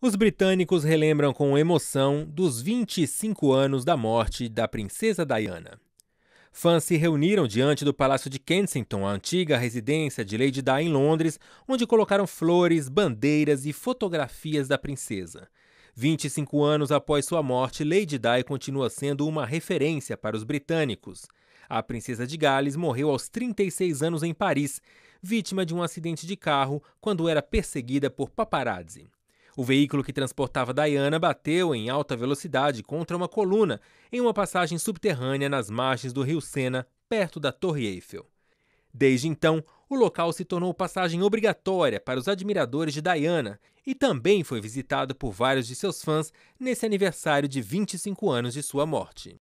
Os britânicos relembram com emoção dos 25 anos da morte da princesa Diana. Fãs se reuniram diante do Palácio de Kensington, a antiga residência de Lady Di em Londres, onde colocaram flores, bandeiras e fotografias da princesa. 25 anos após sua morte, Lady Di continua sendo uma referência para os britânicos. A princesa de Gales morreu aos 36 anos em Paris, vítima de um acidente de carro quando era perseguida por paparazzi. O veículo que transportava Diana bateu em alta velocidade contra uma coluna em uma passagem subterrânea nas margens do rio Sena, perto da Torre Eiffel. Desde então, o local se tornou passagem obrigatória para os admiradores de Diana e também foi visitado por vários de seus fãs nesse aniversário de 25 anos de sua morte.